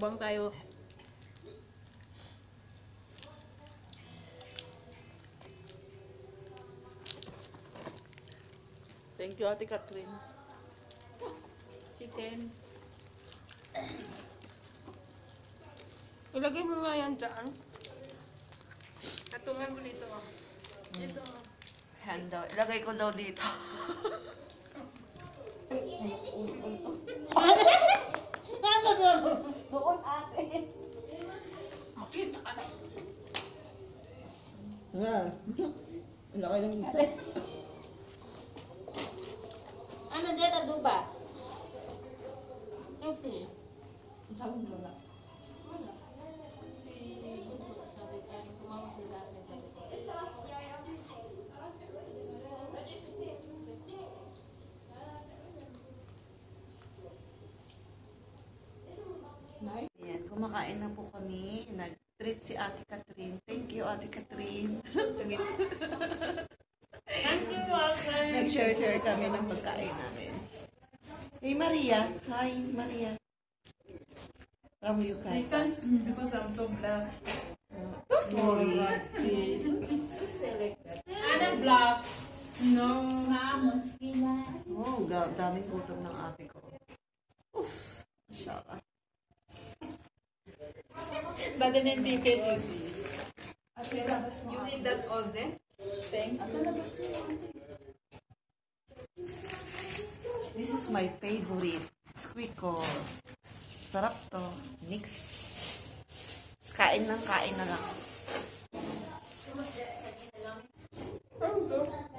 Mukbang tayo. Thank you, Ate Catherine. Chicken. Ilagay mo nga yan dyan. Katungan mo dito. Dito. Hand daw. Ilagay ko daw dito. Yan. Ang laki ng dito. Ano dyan, ano ba? Okay. Sabi mo na. Wala. Si Bunso, sabi niya, tumawag siya sa akin, sabi ko. Ayan, kumakain na po kami. Nag-treat si Ate Catherine. Thank you, Ate Catherine. Thank you, Walter. Nag-share-share kami ng pagkain namin. Hey, Maria. Hi, Maria. From Yucatan. can't because I'm so black. Don't worry. Ano block? No. Naamos. Oh, ga- daming gutom ng ate ko. Oof. Mashallah. Baga na hindi kayo. You eat that all then? Thank you. This is my favorite. Squeakle. Sarap to. Mix. Kain ng kain na lang. Ito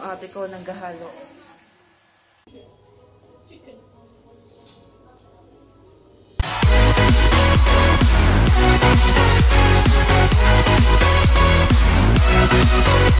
ate ko ng gahalo. Chicken.